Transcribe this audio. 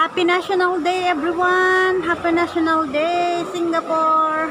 Happy National Day everyone! Happy National Day Singapore!